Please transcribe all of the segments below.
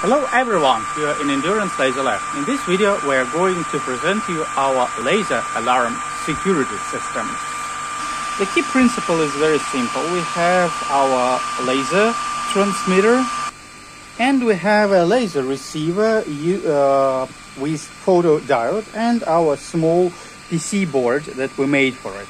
Hello everyone, we are in Endurance Laser Lab. In this video we are going to present you our laser alarm security system. The key principle is very simple. We have our laser transmitter and we have a laser receiver uh, with photodiode and our small PC board that we made for it.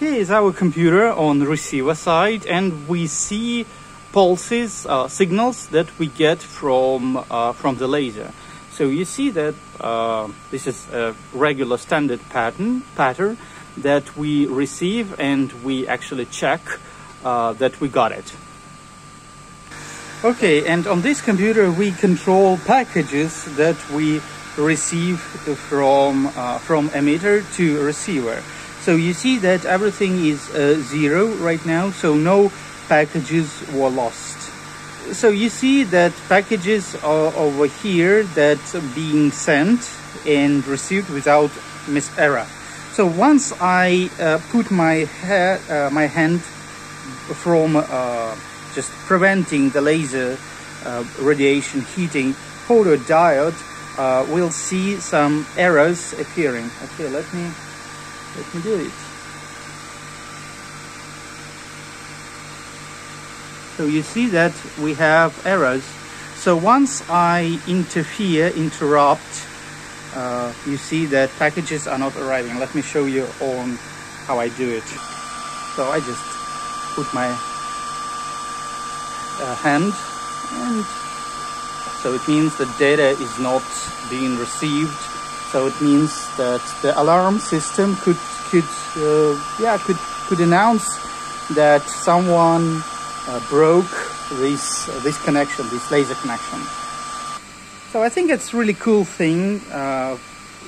Here is our computer on the receiver side and we see pulses, uh, signals that we get from, uh, from the laser. So you see that uh, this is a regular standard pattern, pattern that we receive and we actually check uh, that we got it. Okay, and on this computer we control packages that we receive from, uh, from emitter to receiver. So you see that everything is uh, zero right now, so no packages were lost. So you see that packages are over here that are being sent and received without miss error. So once I uh, put my, ha uh, my hand from uh, just preventing the laser uh, radiation heating photodiode, uh, we'll see some errors appearing. Okay, let me let me do it. So you see that we have errors. So once I interfere, interrupt, uh, you see that packages are not arriving. Let me show you on how I do it. So I just put my uh, hand and so it means the data is not being received. So it means that the alarm system could could uh, yeah could could announce that someone broke this uh, this connection, this laser connection. So I think it's really cool thing, uh,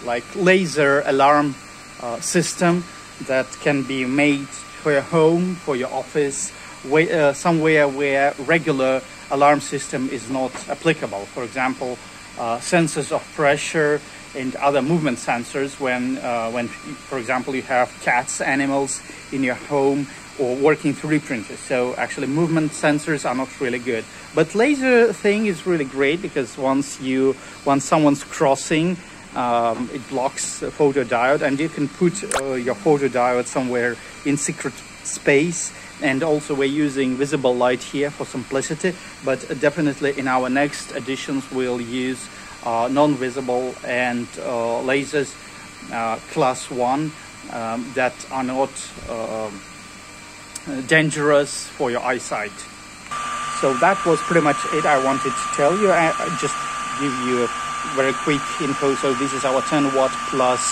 like laser alarm uh, system that can be made for your home, for your office, uh, somewhere where regular alarm system is not applicable. For example, uh, sensors of pressure and other movement sensors when, when, for example, you have cats, animals in your home or working 3D printers. So actually movement sensors are not really good. But laser thing is really great because once you, once someone's crossing, um, it blocks a photodiode and you can put uh, your photodiode somewhere in secret space and also we're using visible light here for simplicity but definitely in our next editions we'll use uh, non-visible and uh, lasers uh, class 1 um, that are not um, dangerous for your eyesight. So that was pretty much it I wanted to tell you. I, I just give you a very quick info. So this is our 10 watt plus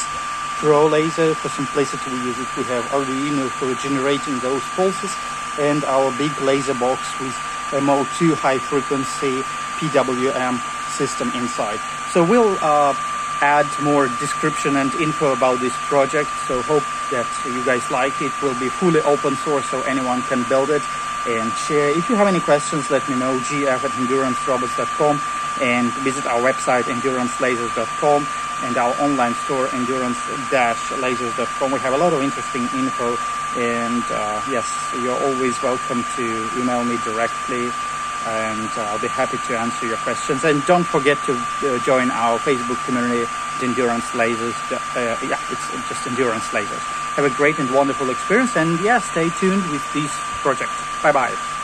Pro laser. For simplicity we use it. We have Arduino for generating those pulses and our big laser box with MO2 high frequency PWM system inside. So we'll uh, add more description and info about this project. So hope that you guys like it. Will be fully open source so anyone can build it and share. If you have any questions, let me know. gf at endurancerobots.com and visit our website endurancelasers.com and our online store endurance-lasers.com. We have a lot of interesting info and uh, yes, you're always welcome to email me directly and uh, I'll be happy to answer your questions. And don't forget to uh, join our Facebook community, Endurance Lasers. Uh, yeah, it's just Endurance Lasers. Have a great and wonderful experience, and yeah, stay tuned with this project. Bye bye.